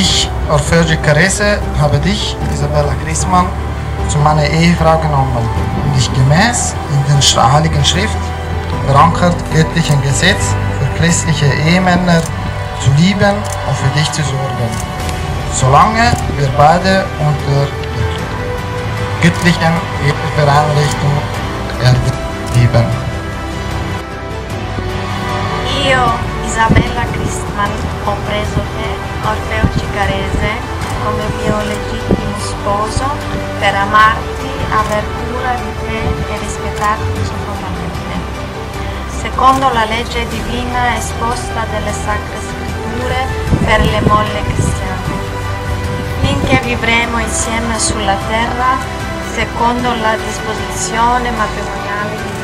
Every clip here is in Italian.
Ich, Orfeo Carese, habe dich, Isabella Grismann, zu meiner Ehefrau genommen und dich gemäß in den Heiligen Schrift, verankert göttlichen Gesetz, für christliche Ehemänner zu lieben und für dich zu sorgen. Solange wir beide unter der göttlichen Ehevereinrichtung leben. Io, Isabella Christman, ho preso te, Orfeo Cicarese, come mio legittimo sposo per amarti, aver cura di te e rispettarti profondamente. Secondo la legge divina esposta delle sacre scritture per le molle cristiane. Finché vivremo insieme sulla terra, secondo la disposizione matrimoniale di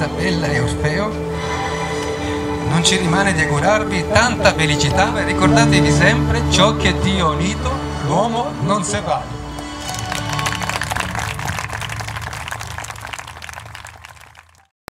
Isabella e Orfeo, non ci rimane di augurarvi tanta felicità e ricordatevi sempre ciò che Dio ha unito, l'uomo non separa.